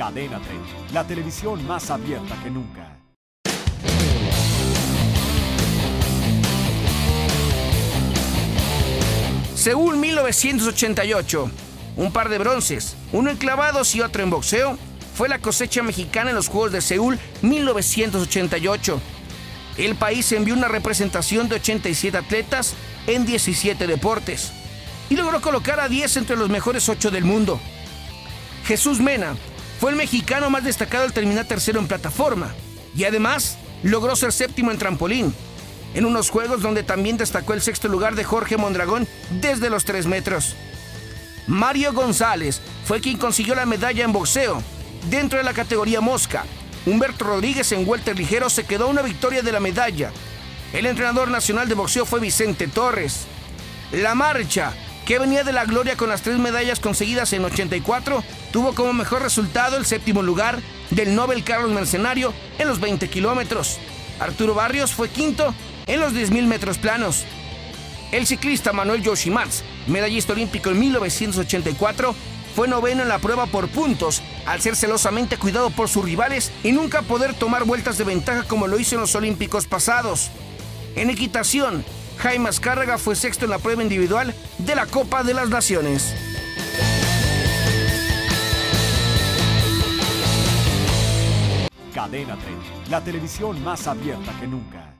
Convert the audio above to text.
Cadena 30, la televisión más abierta que nunca. Seúl 1988. Un par de bronces, uno en clavados y otro en boxeo, fue la cosecha mexicana en los Juegos de Seúl 1988. El país envió una representación de 87 atletas en 17 deportes y logró colocar a 10 entre los mejores 8 del mundo. Jesús Mena fue el mexicano más destacado al terminar tercero en plataforma y además logró ser séptimo en trampolín, en unos juegos donde también destacó el sexto lugar de Jorge Mondragón desde los 3 metros. Mario González fue quien consiguió la medalla en boxeo dentro de la categoría mosca. Humberto Rodríguez en welter ligero se quedó una victoria de la medalla. El entrenador nacional de boxeo fue Vicente Torres. La marcha, que venía de la gloria con las tres medallas conseguidas en 84, tuvo como mejor resultado el séptimo lugar del Nobel Carlos Mercenario en los 20 kilómetros. Arturo Barrios fue quinto en los 10.000 metros planos. El ciclista Manuel Yoshimatsu, medallista olímpico en 1984, fue noveno en la prueba por puntos, al ser celosamente cuidado por sus rivales y nunca poder tomar vueltas de ventaja como lo hizo en los Olímpicos pasados. En equitación, Jaime Azcárraga fue sexto en la prueba individual de la Copa de las Naciones. Cadena 30, la televisión más abierta que nunca.